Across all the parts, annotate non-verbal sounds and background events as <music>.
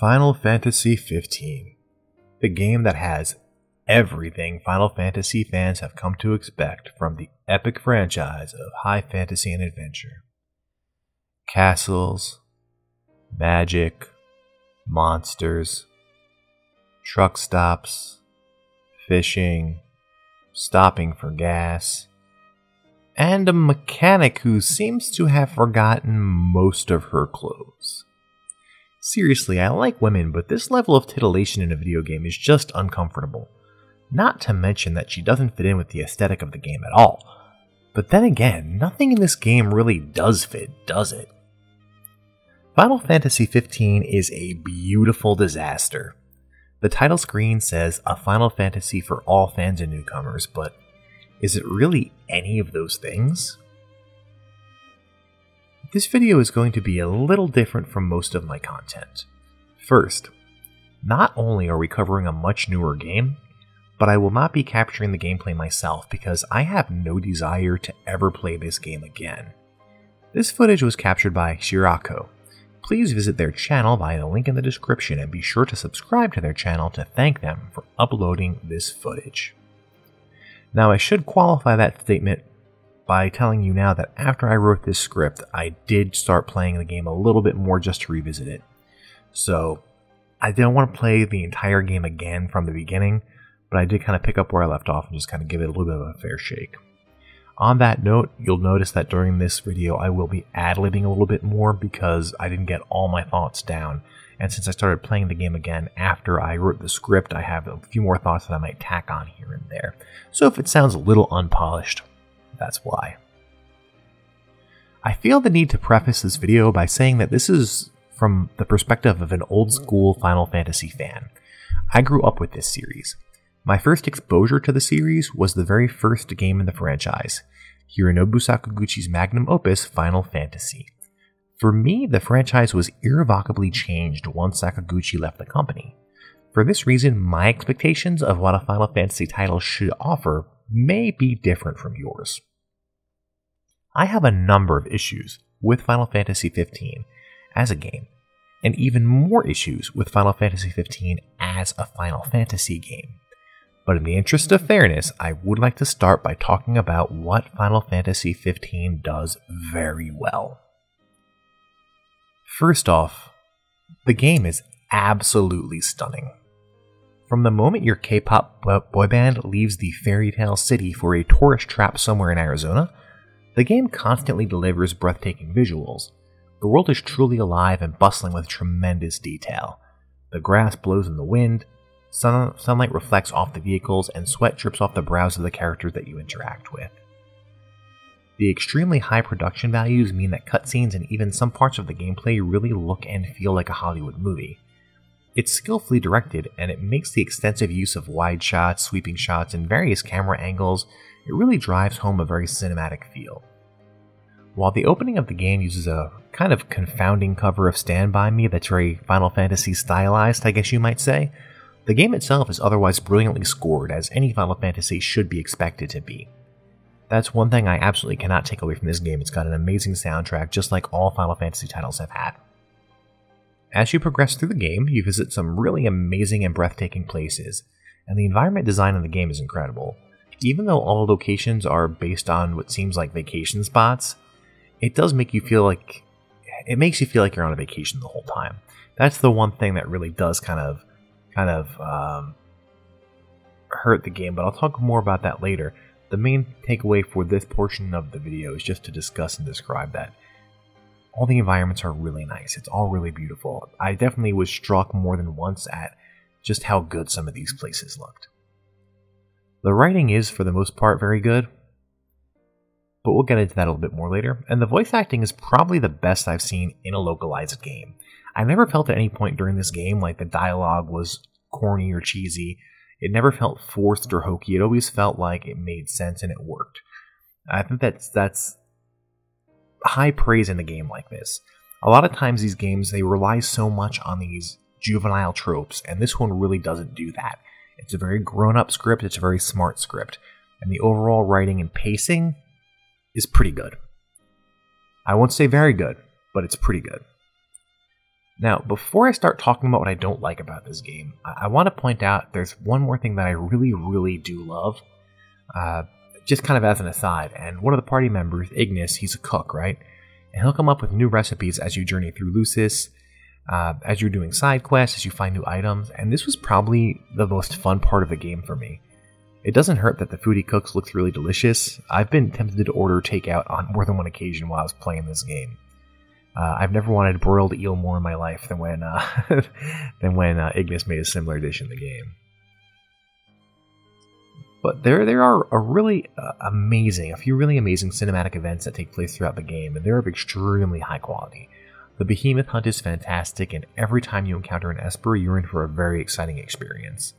Final Fantasy XV, the game that has everything Final Fantasy fans have come to expect from the epic franchise of high fantasy and adventure. Castles, magic, monsters, truck stops, fishing, stopping for gas, and a mechanic who seems to have forgotten most of her clothes. Seriously, I like women, but this level of titillation in a video game is just uncomfortable. Not to mention that she doesn't fit in with the aesthetic of the game at all. But then again, nothing in this game really does fit, does it? Final Fantasy XV is a beautiful disaster. The title screen says a Final Fantasy for all fans and newcomers, but is it really any of those things? This video is going to be a little different from most of my content. First, not only are we covering a much newer game, but I will not be capturing the gameplay myself because I have no desire to ever play this game again. This footage was captured by Shirrako. Please visit their channel via the link in the description and be sure to subscribe to their channel to thank them for uploading this footage. Now, I should qualify that statement by telling you now that after I wrote this script, I did start playing the game a little bit more just to revisit it. So, I didn't want to play the entire game again from the beginning, but I did kind of pick up where I left off and just kind of give it a little bit of a fair shake. On that note, you'll notice that during this video I will be ad-libbing a little bit more because I didn't get all my thoughts down. And since I started playing the game again after I wrote the script, I have a few more thoughts that I might tack on here and there. So if it sounds a little unpolished, that's why. I feel the need to preface this video by saying that this is from the perspective of an old school Final Fantasy fan. I grew up with this series. My first exposure to the series was the very first game in the franchise, Hironobu Sakaguchi's magnum opus, Final Fantasy. For me, the franchise was irrevocably changed once Sakaguchi left the company. For this reason, my expectations of what a Final Fantasy title should offer may be different from yours. I have a number of issues with Final Fantasy XV as a game, and even more issues with Final Fantasy XV as a Final Fantasy game. But in the interest of fairness, I would like to start by talking about what Final Fantasy XV does very well. First off, the game is absolutely stunning. From the moment your K pop boy band leaves the fairy tale city for a tourist trap somewhere in Arizona, the game constantly delivers breathtaking visuals. The world is truly alive and bustling with tremendous detail. The grass blows in the wind, sun- sunlight reflects off the vehicles, and sweat drips off the brows of the characters that you interact with. The extremely high production values mean that cutscenes and even some parts of the gameplay really look and feel like a Hollywood movie. It's skillfully directed, and it makes the extensive use of wide shots, sweeping shots, and various camera angles it really drives home a very cinematic feel. While the opening of the game uses a kind of confounding cover of Stand By Me that's very Final Fantasy stylized, I guess you might say, the game itself is otherwise brilliantly scored, as any Final Fantasy should be expected to be. That's one thing I absolutely cannot take away from this game, it's got an amazing soundtrack, just like all Final Fantasy titles have had. As you progress through the game, you visit some really amazing and breathtaking places, and the environment design in the game is incredible even though all locations are based on what seems like vacation spots, it does make you feel like it makes you feel like you're on a vacation the whole time. That's the one thing that really does kind of kind of um, hurt the game, but I'll talk more about that later. The main takeaway for this portion of the video is just to discuss and describe that all the environments are really nice. It's all really beautiful. I definitely was struck more than once at just how good some of these places looked. The writing is, for the most part, very good, but we'll get into that a little bit more later. And the voice acting is probably the best I've seen in a localized game. I never felt at any point during this game like the dialogue was corny or cheesy. It never felt forced or hokey. It always felt like it made sense and it worked. I think that's that's high praise in a game like this. A lot of times these games they rely so much on these juvenile tropes, and this one really doesn't do that. It's a very grown up script, it's a very smart script, and the overall writing and pacing is pretty good. I won't say very good, but it's pretty good. Now, before I start talking about what I don't like about this game, I, I want to point out there's one more thing that I really, really do love. Uh, just kind of as an aside, and one of the party members, Ignis, he's a cook, right? And he'll come up with new recipes as you journey through Lucis, uh, as you're doing side quests, as you find new items, and this was probably the most fun part of the game for me. It doesn't hurt that the food he cooks looks really delicious. I've been tempted to order takeout on more than one occasion while I was playing this game. Uh, I've never wanted broiled eel more in my life than when uh, <laughs> than when uh, Ignis made a similar dish in the game. But there there are a really uh, amazing, a few really amazing cinematic events that take place throughout the game, and they're of extremely high quality. The behemoth hunt is fantastic, and every time you encounter an Esper, you're in for a very exciting experience.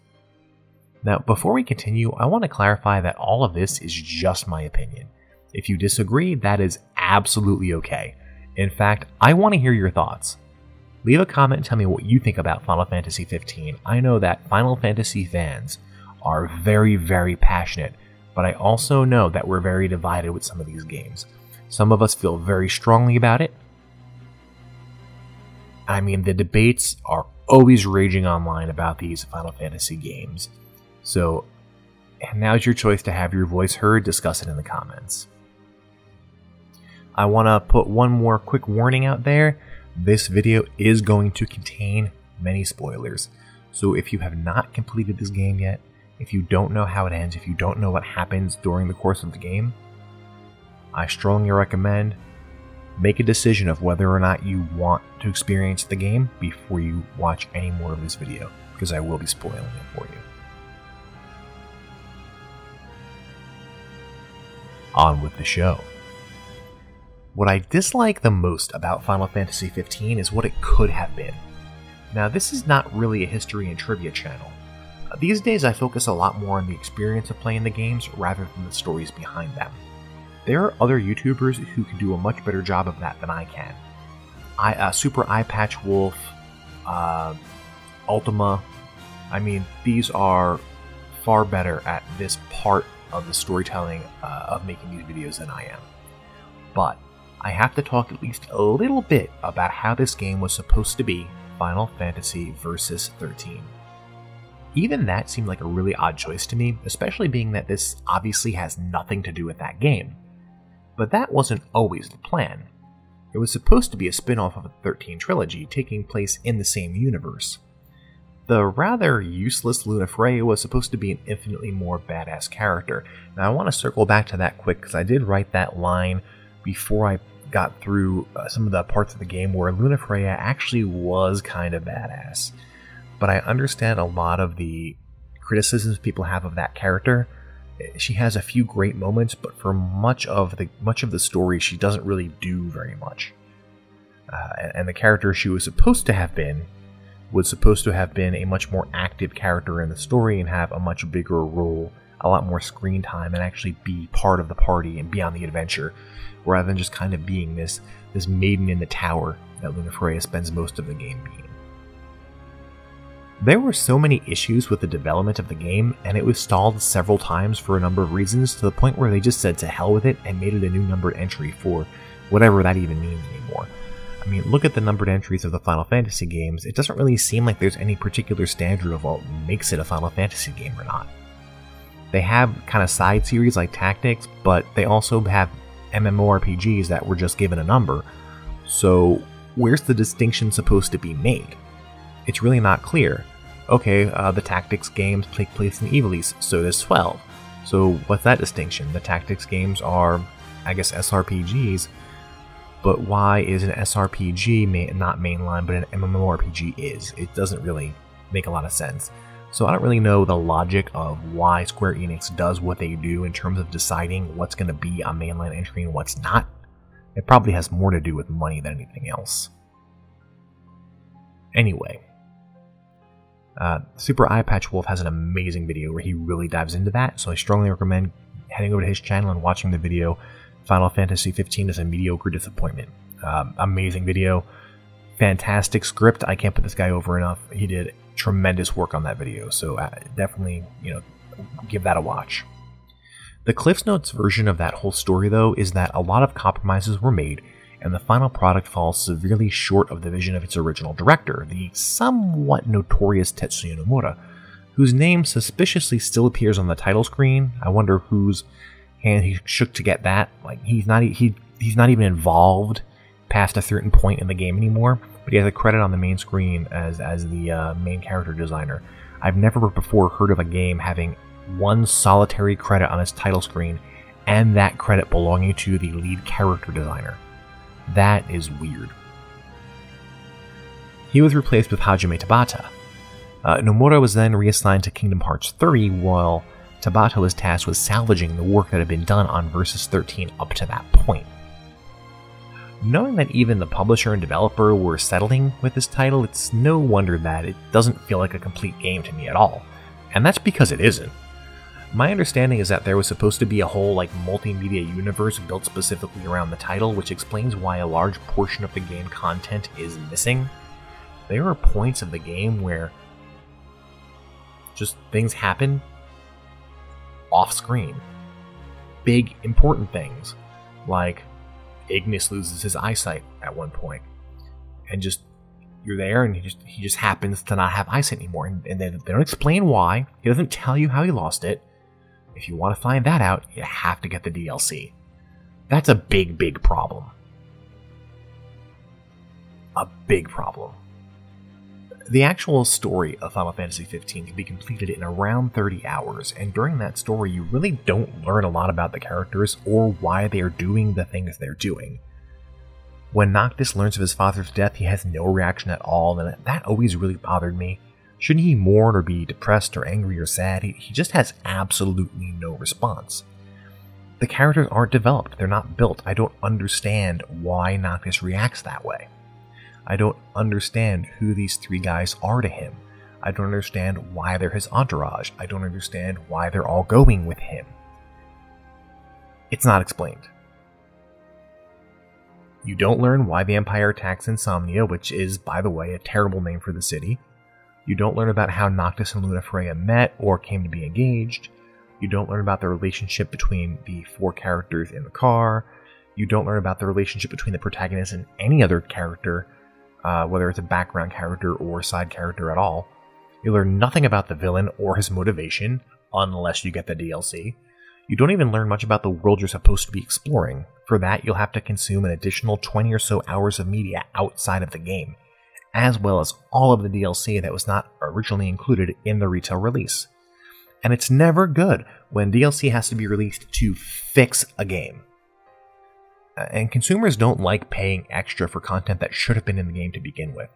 Now, before we continue, I want to clarify that all of this is just my opinion. If you disagree, that is absolutely okay. In fact, I want to hear your thoughts. Leave a comment and tell me what you think about Final Fantasy XV. I know that Final Fantasy fans are very, very passionate, but I also know that we're very divided with some of these games. Some of us feel very strongly about it. I mean, the debates are always raging online about these Final Fantasy games. So, now's your choice to have your voice heard. Discuss it in the comments. I want to put one more quick warning out there. This video is going to contain many spoilers. So if you have not completed this game yet, if you don't know how it ends, if you don't know what happens during the course of the game, I strongly recommend make a decision of whether or not you want to experience the game before you watch any more of this video, because I will be spoiling it for you. On with the show. What I dislike the most about Final Fantasy XV is what it could have been. Now, this is not really a history and trivia channel, these days, I focus a lot more on the experience of playing the games rather than the stories behind them. There are other YouTubers who can do a much better job of that than I can. I, uh, Super Eyepatch Wolf, uh, Ultima, I mean, these are far better at this part of the storytelling uh, of making these videos than I am. But I have to talk at least a little bit about how this game was supposed to be Final Fantasy Versus 13. Even that seemed like a really odd choice to me, especially being that this obviously has nothing to do with that game. But that wasn't always the plan. It was supposed to be a spin off of the 13 trilogy taking place in the same universe. The rather useless Lunafreya was supposed to be an infinitely more badass character. Now, I want to circle back to that quick because I did write that line before I got through uh, some of the parts of the game where Lunafreya actually was kind of badass but I understand a lot of the criticisms people have of that character. She has a few great moments, but for much of the much of the story, she doesn't really do very much. Uh, and the character she was supposed to have been was supposed to have been a much more active character in the story and have a much bigger role, a lot more screen time, and actually be part of the party and be on the adventure, rather than just kind of being this this maiden in the tower that Lunafreya spends most of the game being. There were so many issues with the development of the game, and it was stalled several times for a number of reasons to the point where they just said to hell with it and made it a new numbered entry for whatever that even means anymore. I mean, look at the numbered entries of the Final Fantasy games, it doesn't really seem like there's any particular standard of what makes it a Final Fantasy game or not. They have kind of side series like Tactics, but they also have MMORPGs that were just given a number. So, where's the distinction supposed to be made? It's really not clear okay, uh, the tactics games take place in Ivalice, so does 12. So what's that distinction? The tactics games are, I guess, SRPGs, but why is an SRPG not mainline, but an MMORPG is? It doesn't really make a lot of sense. So I don't really know the logic of why Square Enix does what they do in terms of deciding what's going to be a mainline entry and what's not. It probably has more to do with money than anything else. Anyway, uh, Super Eyepatch Wolf has an amazing video where he really dives into that, so I strongly recommend heading over to his channel and watching the video. Final Fantasy 15 is a mediocre disappointment. Um, amazing video, fantastic script. I can't put this guy over enough. He did tremendous work on that video, so uh, definitely, you know, give that a watch. The Cliffs Notes version of that whole story, though, is that a lot of compromises were made and the final product falls severely short of the vision of its original director, the somewhat notorious Tetsuya Nomura, whose name suspiciously still appears on the title screen. I wonder whose hand he shook to get that. Like he's not he he's not even involved past a certain point in the game anymore, but he has a credit on the main screen as as the uh, main character designer. I've never before heard of a game having one solitary credit on its title screen and that credit belonging to the lead character designer. That is weird. He was replaced with Hajime Tabata. Uh, Nomura was then reassigned to Kingdom Hearts 3, while Tabata was tasked with salvaging the work that had been done on Versus 13 up to that point. Knowing that even the publisher and developer were settling with this title, it's no wonder that it doesn't feel like a complete game to me at all. And that's because it isn't. My understanding is that there was supposed to be a whole like multimedia universe built specifically around the title, which explains why a large portion of the game content is missing. There are points of the game where just things happen off screen. Big important things like Ignis loses his eyesight at one point, and just you're there, and he just he just happens to not have eyesight anymore, and, and they, they don't explain why. He doesn't tell you how he lost it. If you want to find that out, you have to get the DLC. That's a big, big problem. A big problem. The actual story of Final Fantasy XV can be completed in around 30 hours, and during that story, you really don't learn a lot about the characters or why they are doing the things they're doing. When Noctis learns of his father's death, he has no reaction at all, and that always really bothered me. Shouldn't he mourn or be depressed or angry or sad? He, he just has absolutely no response. The characters aren't developed, they're not built. I don't understand why Noctis reacts that way. I don't understand who these three guys are to him. I don't understand why they're his entourage. I don't understand why they're all going with him. It's not explained. You don't learn why the Empire attacks Insomnia, which is, by the way, a terrible name for the city. You don't learn about how Noctis and Lunafreya met or came to be engaged. You don't learn about the relationship between the four characters in the car. You don't learn about the relationship between the protagonist and any other character uh, whether it's a background character or side character at all. You learn nothing about the villain or his motivation, unless you get the DLC. You don't even learn much about the world you're supposed to be exploring. For that, you'll have to consume an additional 20 or so hours of media outside of the game, as well as all of the DLC that was not originally included in the retail release. And it's never good when DLC has to be released to fix a game. Uh, and consumers don't like paying extra for content that should have been in the game to begin with.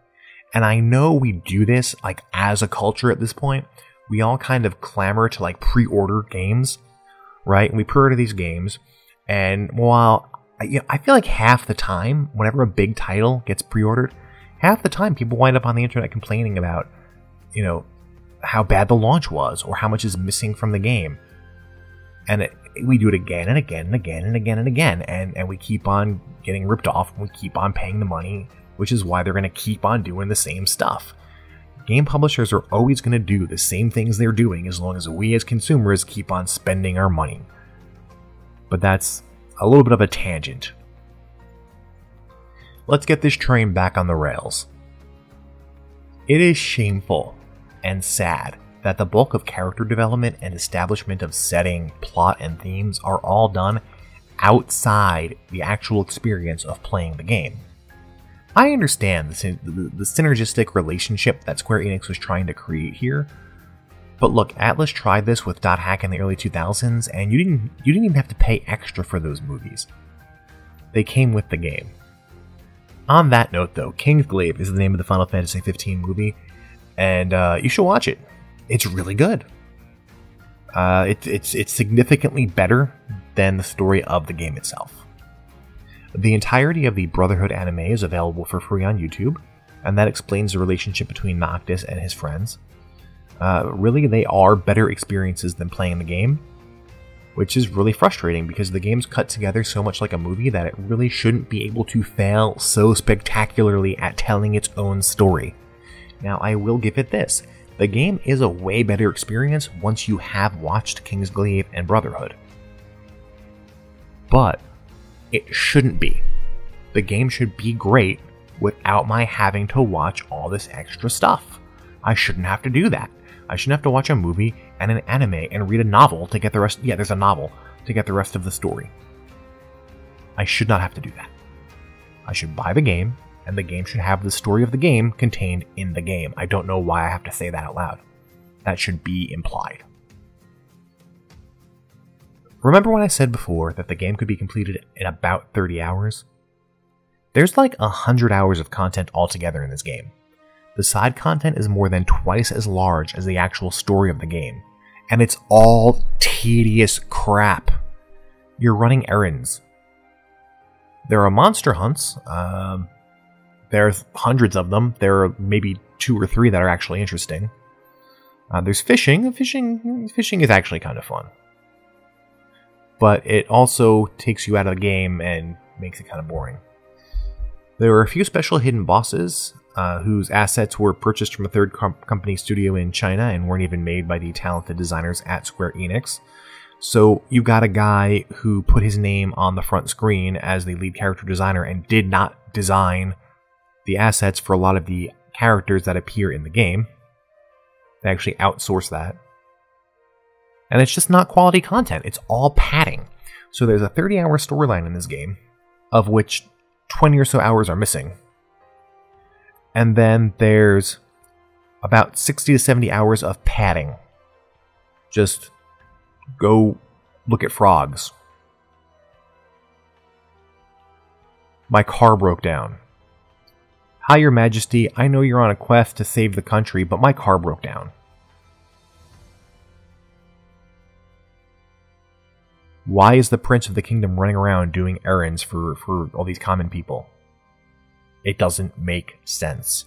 And I know we do this like as a culture at this point. We all kind of clamor to like pre-order games, right? And we pre-order these games, and while you know, I feel like half the time, whenever a big title gets pre-ordered, half the time people wind up on the internet complaining about, you know, how bad the launch was or how much is missing from the game. And it, we do it again and again and again and again and again, and, and we keep on getting ripped off, and we keep on paying the money, which is why they're going to keep on doing the same stuff. Game publishers are always going to do the same things they're doing as long as we as consumers keep on spending our money. But that's a little bit of a tangent. Let's get this train back on the rails. It is shameful and sad that the bulk of character development and establishment of setting, plot, and themes are all done outside the actual experience of playing the game. I understand the, the, the, synergistic relationship that Square Enix was trying to create here, but look, Atlus tried this with Dot Hack in the early 2000s, and you didn't you didn't even have to pay extra for those movies. They came with the game. On that note, though, Kingsglaive is the name of the Final Fantasy 15 movie, and uh, you should watch it it's really good. Uh, it, it's it's significantly better than the story of the game itself. The entirety of the Brotherhood anime is available for free on YouTube, and that explains the relationship between Noctis and his friends. Uh, really, they are better experiences than playing the game, which is really frustrating because the game's cut together so much like a movie that it really shouldn't be able to fail so spectacularly at telling its own story. Now, I will give it this the game is a way better experience once you have watched Kingsglaive and Brotherhood. But it shouldn't be. the game should be great without my having to watch all this extra stuff. I shouldn't have to do that. I shouldn't have to watch a movie and an anime and read a novel to get the rest. Yeah, there's a novel to get the rest of the story. I should not have to do that. I should buy the game, and the game should have the story of the game contained in the game. I don't know why I have to say that out loud. That should be implied. Remember when I said before that the game could be completed in about 30 hours? There's like 100 hours of content altogether in this game. The side content is more than twice as large as the actual story of the game, and it's all tedious crap. You're running errands. There are monster hunts. Um, there's hundreds of them. There are maybe two or three that are actually interesting. Uh, there's fishing. Fishing, fishing is actually kind of fun but it also takes you out of the game and makes it kind of boring. There are a few special hidden bosses uh, whose assets were purchased from a third com- company studio in China and weren't even made by the talented designers at Square Enix. So you got a guy who put his name on the front screen as the lead character designer and did not design the assets for a lot of the characters that appear in the game. They actually outsource that. And it's just not quality content, it's all padding. So there's a 30 hour storyline in this game, of which 20 or so hours are missing. And then there's about 60 to 70 hours of padding. Just go look at frogs. My car broke down. Hi, Your Majesty, I know you're on a quest to save the country, but my car broke down. Why is the prince of the kingdom running around doing errands for, for all these common people? It doesn't make sense.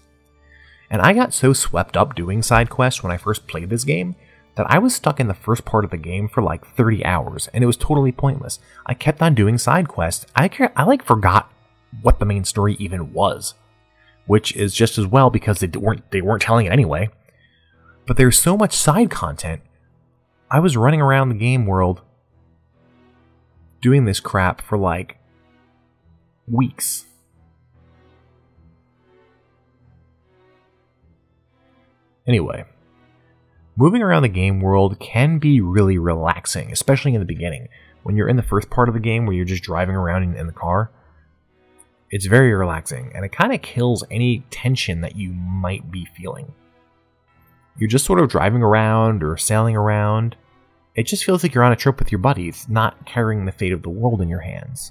And I got so swept up doing side quests when I first played this game that I was stuck in the first part of the game for like 30 hours and it was totally pointless. I kept on doing side quests. I I like forgot what the main story even was, which is just as well because they weren't they weren't telling it anyway. But there's so much side content. I was running around the game world doing this crap for like weeks. Anyway, moving around the game world can be really relaxing, especially in the beginning. When you're in the first part of the game where you're just driving around in, in the car, it's very relaxing and it kind of kills any tension that you might be feeling. You're just sort of driving around or sailing around it just feels like you're on a trip with your buddies, not carrying the fate of the world in your hands.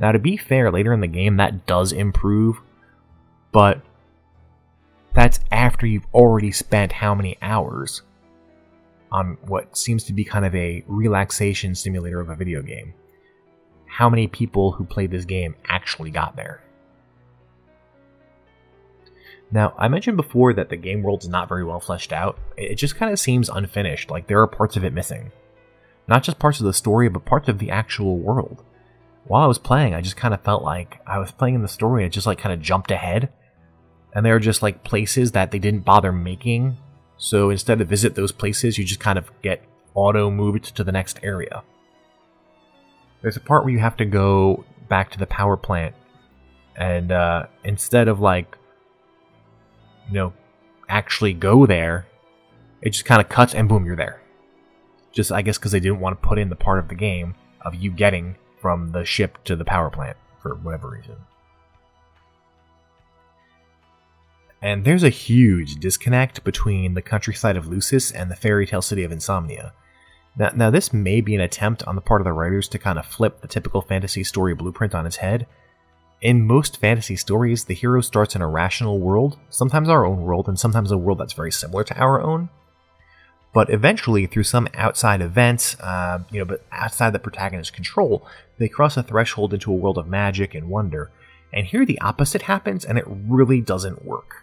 Now, to be fair, later in the game, that does improve, but that's after you've already spent how many hours on what seems to be kind of a relaxation simulator of a video game. How many people who played this game actually got there? Now, I mentioned before that the game world is not very well fleshed out. It just kind of seems unfinished, like there are parts of it missing. Not just parts of the story, but parts of the actual world. While I was playing, I just kind of felt like I was playing in the story, I just like kind of jumped ahead. And they're just like places that they didn't bother making. So instead of visit those places, you just kind of get auto moved to the next area. There's a part where you have to go back to the power plant. And uh, instead of like, you know, actually go there, it just kind of cuts and boom, you're there. Just, I guess, because they didn't want to put in the part of the game of you getting from the ship to the power plant for whatever reason. And there's a huge disconnect between the countryside of Lucis and the fairy tale city of Insomnia. Now, now, this may be an attempt on the part of the writers to kind of flip the typical fantasy story blueprint on its head. In most fantasy stories, the hero starts in a rational world, sometimes our own world, and sometimes a world that's very similar to our own. But eventually, through some outside events, uh, you know, but outside the protagonist's control, they cross a threshold into a world of magic and wonder. And here the opposite happens, and it really doesn't work.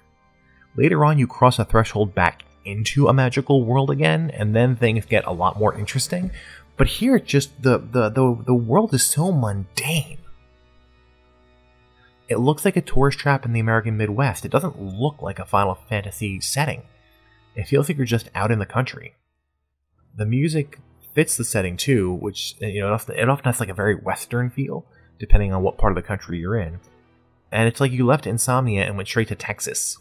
Later on, you cross a threshold back into a magical world again, and then things get a lot more interesting. But here, just the the the, the world is so mundane. It looks like a tourist trap in the American Midwest. It doesn't look like a Final Fantasy setting. It feels like you're just out in the country. The music fits the setting too, which you know it often, it often has like a very western feel, depending on what part of the country you're in. And it's like you left Insomnia and went straight to Texas.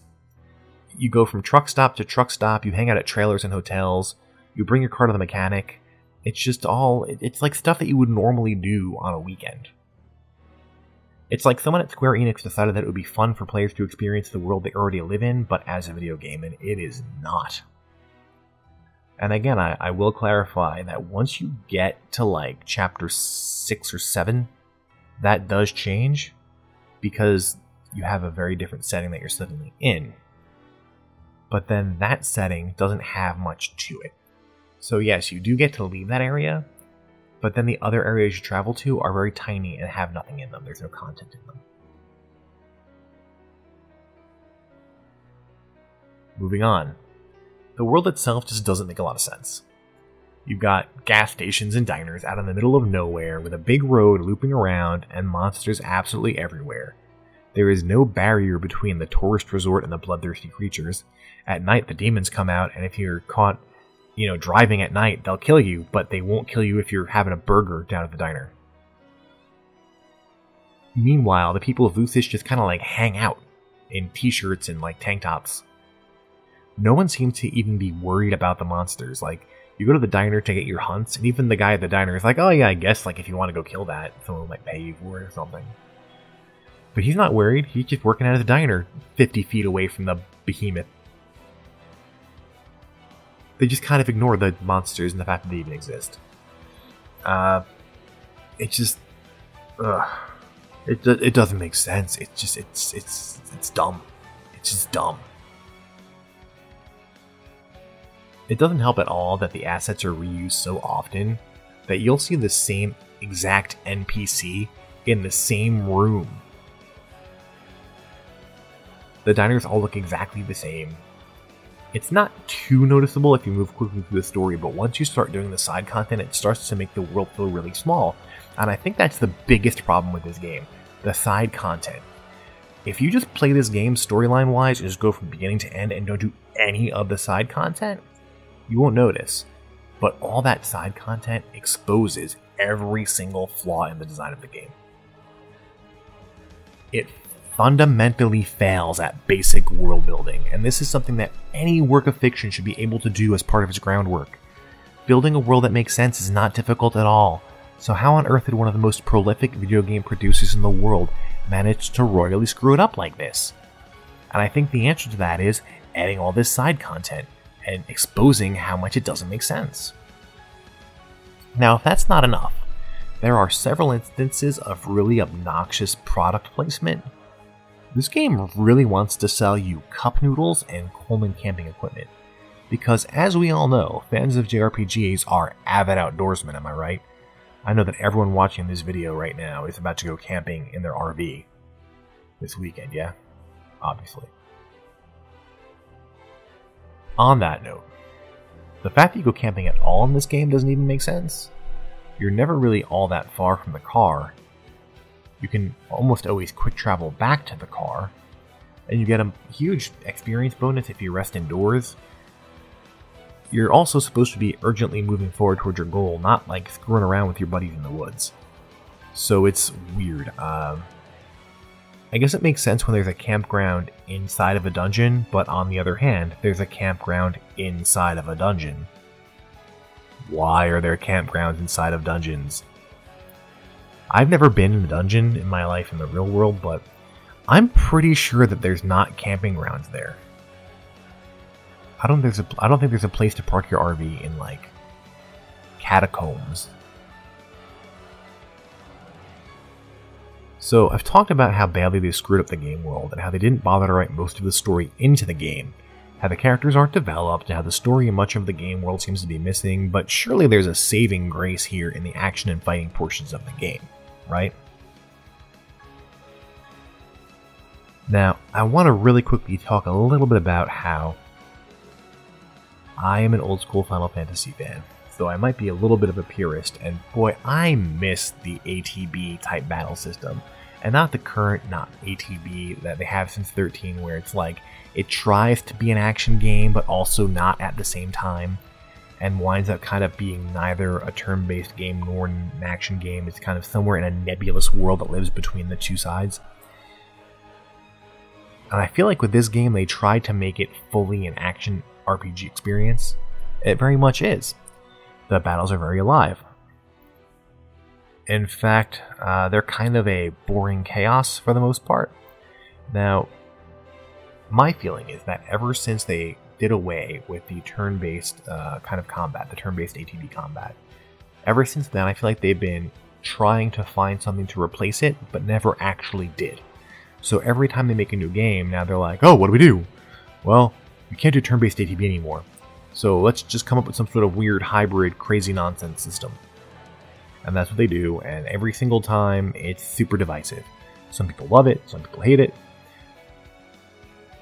You go from truck stop to truck stop, you hang out at trailers and hotels, you bring your car to the mechanic. It's just all, it's like stuff that you would normally do on a weekend. It's like someone at Square Enix decided that it would be fun for players to experience the world they already live in, but as a video game, and it is not. And again, I, I will clarify that once you get to like chapter 6 or 7, that does change because you have a very different setting that you're suddenly in. But then that setting doesn't have much to it. So, yes, you do get to leave that area, but then the other areas you travel to are very tiny and have nothing in them. There's no content in them. Moving on. The world itself just doesn't make a lot of sense. You've got gas stations and diners out in the middle of nowhere with a big road looping around and monsters absolutely everywhere. There is no barrier between the tourist resort and the bloodthirsty creatures. At night, the demons come out, and if you're caught, you know, driving at night, they'll kill you, but they won't kill you if you're having a burger down at the diner. Meanwhile, the people of Lucis just kind of like hang out in t shirts and like tank tops. No one seems to even be worried about the monsters. Like, you go to the diner to get your hunts, and even the guy at the diner is like, "Oh yeah, I guess like if you want to go kill that, someone might pay you for it or something." But he's not worried. He's just working at his diner, fifty feet away from the behemoth. They just kind of ignore the monsters and the fact that they even exist. Uh, it just, ugh, it it doesn't make sense. It's just it's it's it's dumb. It's just dumb. It doesn't help at all that the assets are reused so often that you'll see the same exact NPC in the same room. The diners all look exactly the same. It's not too noticeable if you move quickly through the story, but once you start doing the side content, it starts to make the world feel really small. And I think that's the biggest problem with this game the side content. If you just play this game storyline wise and just go from beginning to end and don't do any of the side content, you won't notice, but all that side content exposes every single flaw in the design of the game. It fundamentally fails at basic world building, and this is something that any work of fiction should be able to do as part of its groundwork. Building a world that makes sense is not difficult at all, so how on earth did one of the most prolific video game producers in the world manage to royally screw it up like this? And I think the answer to that is adding all this side content and exposing how much it doesn't make sense. Now, if that's not enough, there are several instances of really obnoxious product placement. This game really wants to sell you cup noodles and Coleman camping equipment. Because as we all know, fans of JRPGs are avid outdoorsmen, am I right? I know that everyone watching this video right now is about to go camping in their RV this weekend, yeah? Obviously. On that note, the fact that you go camping at all in this game doesn't even make sense. You're never really all that far from the car. You can almost always quick travel back to the car, and you get a huge experience bonus if you rest indoors. You're also supposed to be urgently moving forward towards your goal, not like screwing around with your buddies in the woods. So it's weird. Um, I guess it makes sense when there's a campground inside of a dungeon, but on the other hand, there's a campground inside of a dungeon. Why are there campgrounds inside of dungeons? I've never been in a dungeon in my life in the real world, but I'm pretty sure that there's not camping grounds there. I don't there's a I don't think there's a place to park your RV in like catacombs. So, I've talked about how badly they screwed up the game world, and how they didn't bother to write most of the story into the game, how the characters aren't developed, and how the story in much of the game world seems to be missing, but surely there's a saving grace here in the action and fighting portions of the game, right? Now, I want to really quickly talk a little bit about how I am an old school Final Fantasy fan, though I might be a little bit of a purist, and boy, I miss the ATB type battle system and not the current not ATB that they have since 13 where it's like it tries to be an action game but also not at the same time and winds up kind of being neither a turn-based game nor an action game it's kind of somewhere in a nebulous world that lives between the two sides And I feel like with this game, they tried to make it fully an action RPG experience. It very much is. The battles are very alive. In fact, uh, they're kind of a boring chaos for the most part. Now, my feeling is that ever since they did away with the turn based uh, kind of combat, the turn based ATB combat, ever since then, I feel like they've been trying to find something to replace it, but never actually did. So every time they make a new game, now they're like, oh, what do we do? Well, we can't do turn based ATB anymore. So let's just come up with some sort of weird hybrid crazy nonsense system. And that's what they do, and every single time it's super divisive. Some people love it, some people hate it.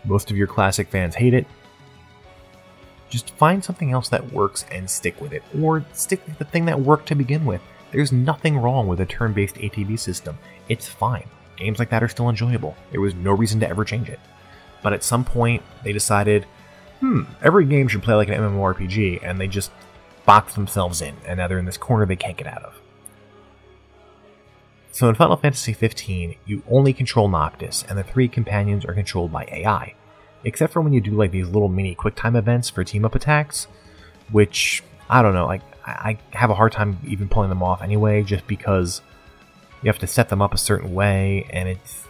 Most of your classic fans hate it. Just find something else that works and stick with it, or stick with the thing that worked to begin with. There's nothing wrong with a turn based ATB system, it's fine. Games like that are still enjoyable. There was no reason to ever change it. But at some point, they decided, hmm, every game should play like an MMORPG, and they just box themselves in, and now they're in this corner they can't get out of. So in Final Fantasy XV, you only control Noctis, and the three companions are controlled by AI. Except for when you do like these little mini QuickTime events for team up attacks, which I don't know, like I have a hard time even pulling them off anyway, just because you have to set them up a certain way, and it's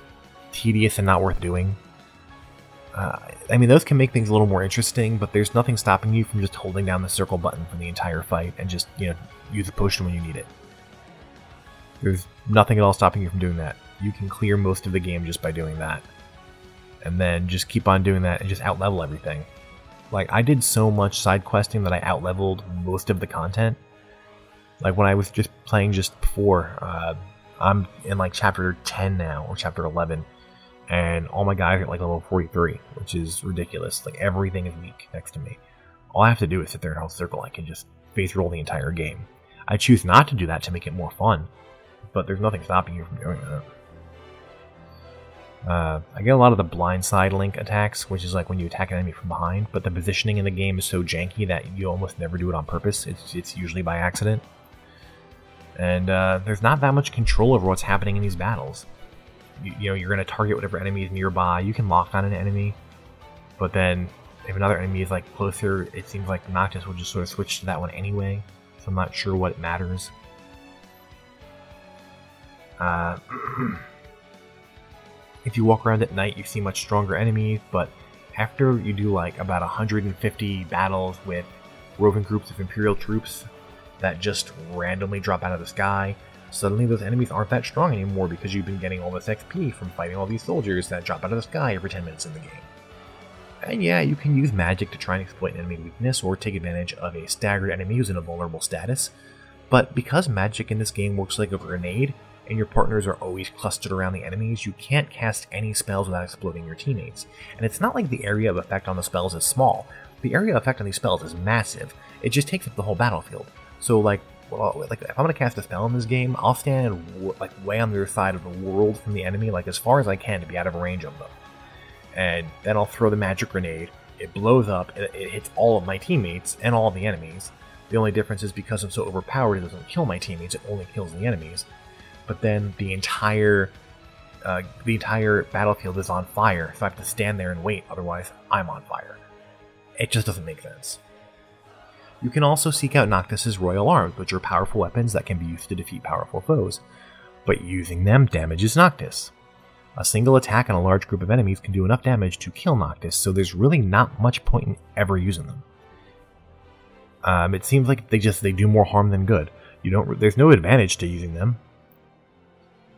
tedious and not worth doing. Uh, I mean, those can make things a little more interesting, but there's nothing stopping you from just holding down the circle button for the entire fight and just, you know, use the potion when you need it. There's nothing at all stopping you from doing that. You can clear most of the game just by doing that. And then just keep on doing that and just outlevel everything. Like, I did so much side questing that I outleveled most of the content. Like, when I was just playing just before, uh, I'm in like chapter 10 now, or chapter 11, and all my guys are like level 43, which is ridiculous. Like everything is weak next to me. All I have to do is sit there and hold circle. I can just face roll the entire game. I choose not to do that to make it more fun, but there's nothing stopping you from doing that. Uh, I get a lot of the blind side link attacks, which is like when you attack an enemy from behind, but the positioning in the game is so janky that you almost never do it on purpose. It's, it's usually by accident and uh, there's not that much control over what's happening in these battles. You, you know, you're going to target whatever enemy is nearby. You can lock on an enemy, but then if another enemy is like closer, it seems like Noctis will just sort of switch to that one anyway. So I'm not sure what matters. Uh, <clears throat> if you walk around at night, you see much stronger enemies, but after you do like about 150 battles with roving groups of Imperial troops, that just randomly drop out of the sky. Suddenly, those enemies aren't that strong anymore because you've been getting all this XP from fighting all these soldiers that drop out of the sky every 10 minutes in the game. And yeah, you can use magic to try and exploit an enemy weakness or take advantage of a staggered enemy who's in a vulnerable status, but because magic in this game works like a grenade, and your partners are always clustered around the enemies, you can't cast any spells without exploding your teammates. And it's not like the area of effect on the spells is small. The area of effect on these spells is massive. It just takes up the whole battlefield. So like, well, like if I'm gonna cast a spell in this game, I'll stand like way on the other side of the world from the enemy, like as far as I can to be out of range of them. And then I'll throw the magic grenade. It blows up. It, it hits all of my teammates and all the enemies. The only difference is because I'm so overpowered, it doesn't kill my teammates. It only kills the enemies. But then the entire uh, the entire battlefield is on fire, so I have to stand there and wait. Otherwise, I'm on fire. It just doesn't make sense. You can also seek out Noctis's Royal Arms, which are powerful weapons that can be used to defeat powerful foes, but using them damages Noctis. A single attack on a large group of enemies can do enough damage to kill Noctis, so there's really not much point in ever using them. Um, it seems like they just they do more harm than good. You don't. There's no advantage to using them,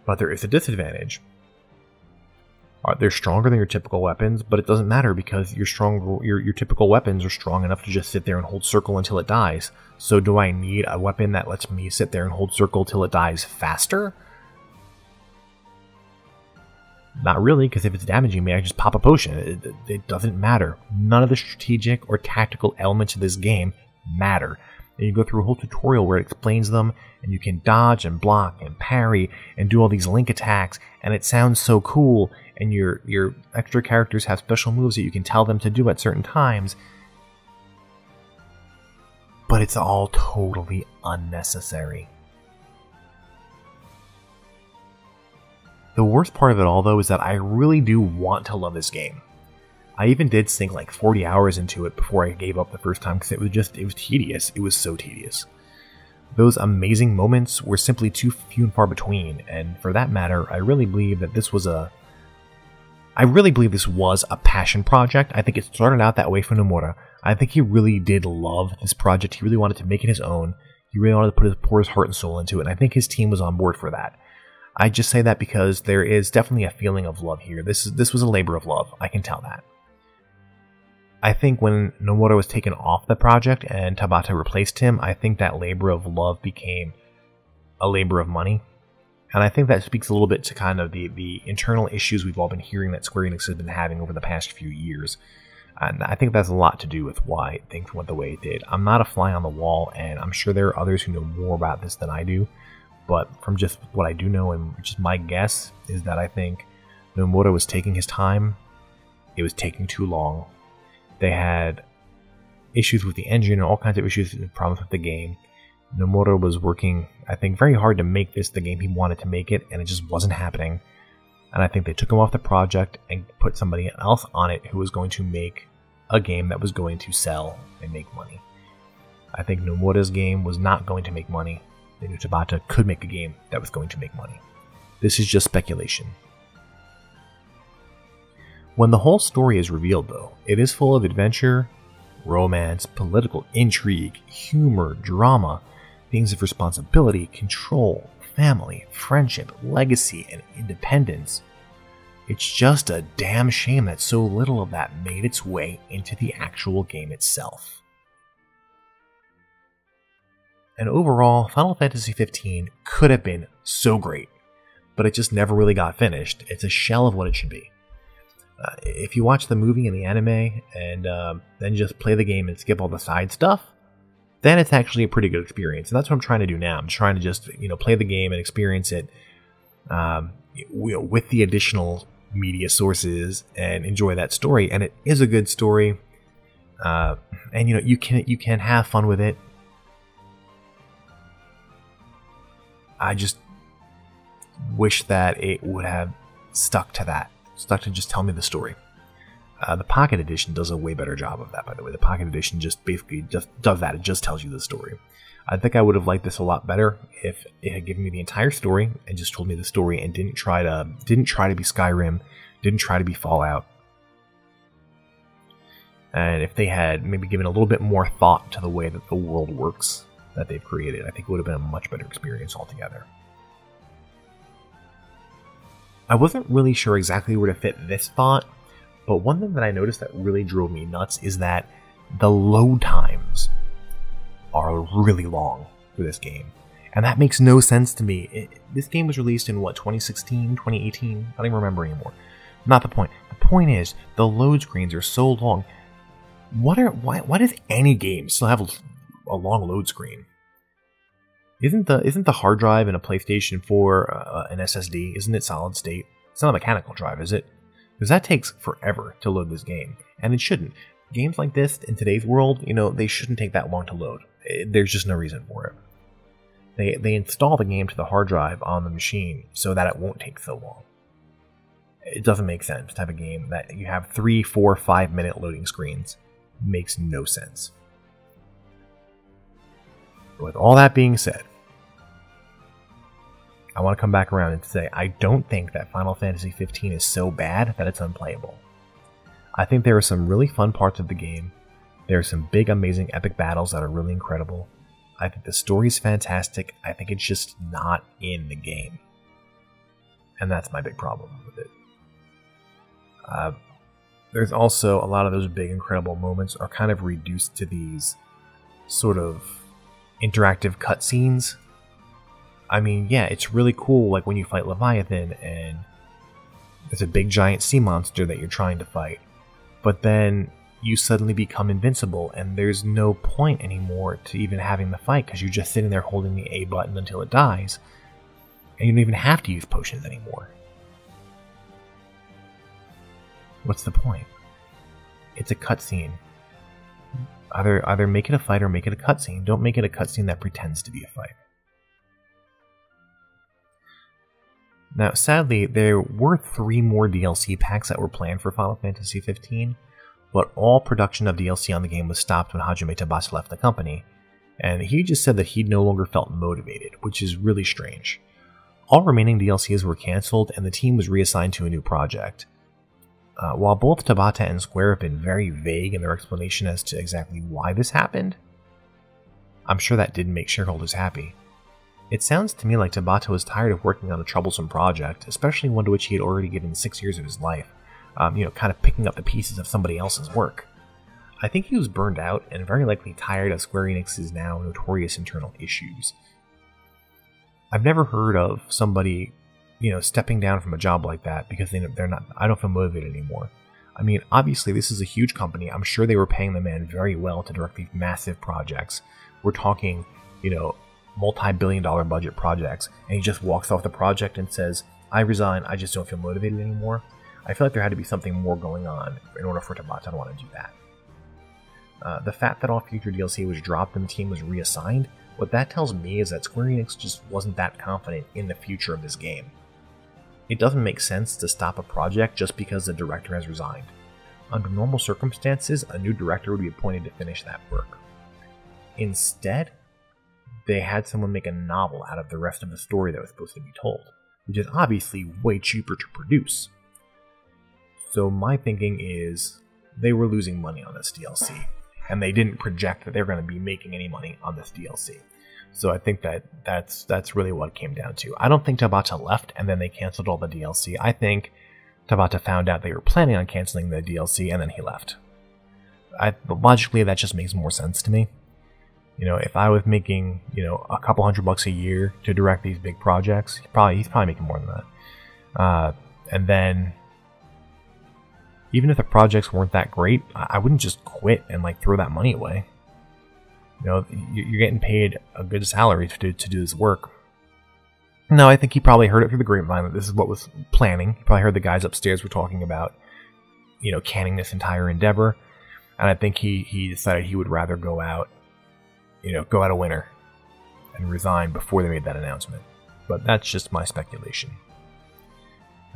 but there is a disadvantage. Uh, they're stronger than your typical weapons, but it doesn't matter because your strong your, your typical weapons are strong enough to just sit there and hold circle until it dies. So do I need a weapon that lets me sit there and hold circle till it dies faster? Not really, because if it's damaging me, I just pop a potion. It, it doesn't matter. None of the strategic or tactical elements of this game matter and you go through a whole tutorial where it explains them, and you can dodge and block and parry and do all these link attacks, and it sounds so cool, and your your extra characters have special moves that you can tell them to do at certain times. But it's all totally unnecessary. The worst part of it all, though, is that I really do want to love this game. I even did sink like 40 hours into it before I gave up the first time because it was just, it was tedious. It was so tedious. Those amazing moments were simply too few and far between, and for that matter, I really believe that this was a. I really believe this was a passion project. I think it started out that way for Nomura. I think he really did love this project. He really wanted to make it his own. He really wanted to put his, pour his heart and soul into it, and I think his team was on board for that. I just say that because there is definitely a feeling of love here. This is this was a labor of love. I can tell that. I think when Nomura was taken off the project and Tabata replaced him, I think that labor of love became a labor of money. And I think that speaks a little bit to kind of the, the internal issues we've all been hearing that Square Enix has been having over the past few years. And I think that's a lot to do with why things went the way it did. I'm not a fly on the wall, and I'm sure there are others who know more about this than I do. But from just what I do know and just my guess is that I think Nomura was taking his time. It was taking too long they had issues with the engine and all kinds of issues and problems with the game. Nomura was working, I think, very hard to make this the game he wanted to make it, and it just wasn't happening. And I think they took him off the project and put somebody else on it who was going to make a game that was going to sell and make money. I think Nomura's game was not going to make money. They knew Tabata could make a game that was going to make money. This is just speculation. When the whole story is revealed, though, it is full of adventure, romance, political intrigue, humor, drama, themes of responsibility, control, family, friendship, legacy, and independence. It's just a damn shame that so little of that made its way into the actual game itself. And overall, Final Fantasy XV could have been so great, but it just never really got finished. It's a shell of what it should be. Uh, if you watch the movie and the anime and um, then just play the game and skip all the side stuff, then it's actually a pretty good experience. And that's what I'm trying to do now. I'm trying to just you know play the game and experience it um, with the additional media sources and enjoy that story. And it is a good story, uh, and you know you can you can have fun with it. I just wish that it would have stuck to that stuck to just tell me the story. Uh, the Pocket Edition does a way better job of that, by the way. The Pocket Edition just basically just does that. It just tells you the story. I think I would have liked this a lot better if it had given me the entire story and just told me the story and didn't try to didn't try to be Skyrim, didn't try to be Fallout. And if they had maybe given a little bit more thought to the way that the world works that they've created, I think it would have been a much better experience altogether. I wasn't really sure exactly where to fit this font, but one thing that I noticed that really drove me nuts is that the load times are really long for this game. And that makes no sense to me. It, this game was released in what, 2016, 2018? I don't even remember anymore. Not the point. The point is, the load screens are so long. What are why why does any game still have a long load screen? Isn't the isn't the hard drive in a PlayStation 4 uh, an SSD? Isn't it solid state? It's not a mechanical drive, is it? Because that takes forever to load this game, and it shouldn't. Games like this in today's world, you know, they shouldn't take that long to load. Eh, there's just no reason for it. They they install the game to the hard drive on the machine so that it won't take so long. It doesn't make sense to have a game that you have three, four, five minute loading screens. makes no sense. With all that being said, I want to come back around and say I don't think that Final Fantasy 15 is so bad that it's unplayable. I think there are some really fun parts of the game. There are some big, amazing, epic battles that are really incredible. I think the story is fantastic. I think it's just not in the game. And that's my big problem with it. Uh, there's also a lot of those big, incredible moments are kind of reduced to these sort of interactive cutscenes I mean, yeah, it's really cool, like when you fight Leviathan and it's a big giant sea monster that you're trying to fight. But then you suddenly become invincible, and there's no point anymore to even having the fight because you're just sitting there holding the A button until it dies. And you don't even have to use potions anymore. What's the point? It's a cutscene. Either either make it a fight or make it a cutscene. Don't make it a cutscene that pretends to be a fight. Now, sadly, there were three more DLC packs that were planned for Final Fantasy XV, but all production of DLC on the game was stopped when Hajime Tabata left the company, and he just said that he no longer felt motivated, which is really strange. All remaining DLCs were cancelled, and the team was reassigned to a new project. Uh, while both Tabata and Square have been very vague in their explanation as to exactly why this happened, I'm sure that didn't make shareholders happy. It sounds to me like Tabata was tired of working on a troublesome project, especially one to which he had already given six years of his life, um, you know, kind of picking up the pieces of somebody else's work. I think he was burned out and very likely tired of Square Enix's now notorious internal issues. I've never heard of somebody, you know, stepping down from a job like that because they, they're not, I don't feel motivated anymore. I mean, obviously, this is a huge company. I'm sure they were paying the man very well to direct these massive projects. We're talking, you know, multi billion dollar budget projects, and he just walks off the project and says, I resign, I just don't feel motivated anymore. I feel like there had to be something more going on in order for Tabata to want to do that. Uh, the fact that all future DLC was dropped and the team was reassigned, what that tells me is that Square Enix just wasn't that confident in the future of this game. It doesn't make sense to stop a project just because the director has resigned. Under normal circumstances, a new director would be appointed to finish that work. Instead, they had someone make a novel out of the rest of the story that was supposed to be told, which is obviously way cheaper to produce. So my thinking is they were losing money on this DLC, and they didn't project that they're going to be making any money on this DLC. So I think that that's that's really what it came down to. I don't think Tabata left and then they canceled all the DLC. I think Tabata found out they were planning on canceling the DLC and then he left. I, logically, that just makes more sense to me. You know, if I was making you know a couple hundred bucks a year to direct these big projects, he probably he's probably making more than that. Uh, and then, even if the projects weren't that great, I wouldn't just quit and like throw that money away. You know, you're getting paid a good salary to do, to do this work. No, I think he probably heard it through the grapevine that this is what was planning. He probably heard the guys upstairs were talking about, you know, canning this entire endeavor, and I think he he decided he would rather go out you know, go out a winner and resign before they made that announcement. But that's just my speculation.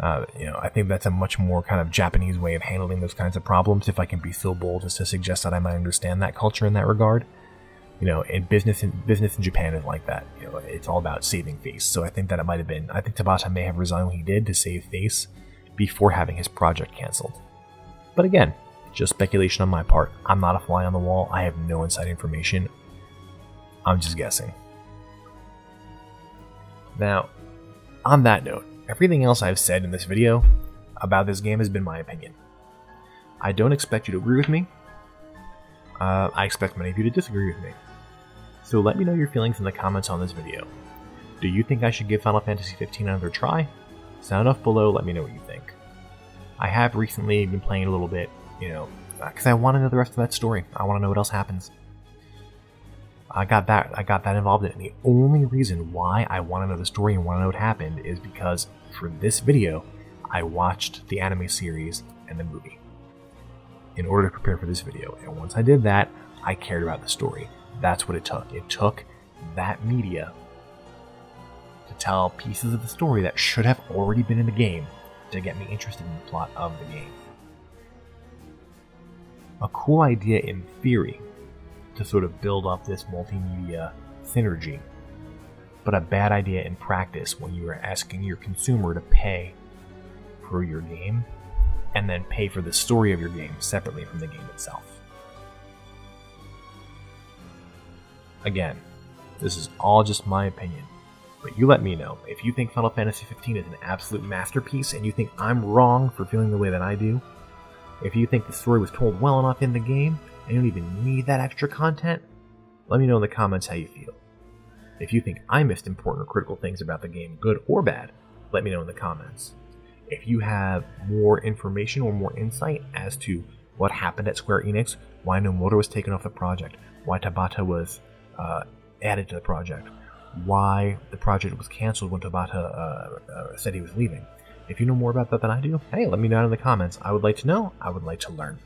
Uh, you know, I think that's a much more kind of Japanese way of handling those kinds of problems. If I can be so bold as to suggest that I might understand that culture in that regard, you know, in business in business in Japan is like that. You know, it's all about saving face. So I think that it might have been. I think Tabata may have resigned when he did to save face before having his project canceled. But again, just speculation on my part. I'm not a fly on the wall. I have no inside information. I'm just guessing. Now, on that note, everything else I've said in this video about this game has been my opinion. I don't expect you to agree with me. Uh, I expect many of you to disagree with me. So let me know your feelings in the comments on this video. Do you think I should give Final Fantasy XV another try? Sound off below, let me know what you think. I have recently been playing a little bit, you know, because I want to know the rest of that story. I want to know what else happens. I got that I got that involved in it. And the only reason why I want to know the story and want to know what happened is because for this video, I watched the anime series and the movie in order to prepare for this video. And once I did that, I cared about the story. That's what it took. It took that media to tell pieces of the story that should have already been in the game to get me interested in the plot of the game. A cool idea in theory to sort of build up this multimedia synergy, but a bad idea in practice when you are asking your consumer to pay for your game and then pay for the story of your game separately from the game itself. Again, this is all just my opinion, but you let me know. If you think Final Fantasy XV is an absolute masterpiece and you think I'm wrong for feeling the way that I do, if you think the story was told well enough in the game, and you don't even need that extra content, let me know in the comments how you feel. If you think I missed important or critical things about the game, good or bad, let me know in the comments. If you have more information or more insight as to what happened at Square Enix, why Nomura was taken off the project, why Tabata was uh, added to the project, why the project was canceled when Tabata uh, uh, said he was leaving. If you know more about that than I do, hey, let me know in the comments. I would like to know. I would like to learn.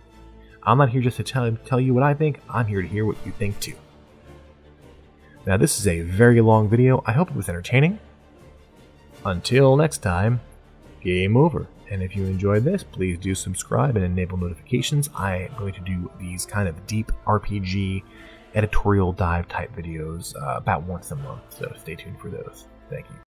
I'm not here just to tell, tell you what I think, I'm here to hear what you think too. Now, this is a very long video. I hope it was entertaining. Until next time, game over. And if you enjoyed this, please do subscribe and enable notifications. I am going to do these kind of deep RPG editorial dive type videos uh, about once a month, so stay tuned for those. Thank you.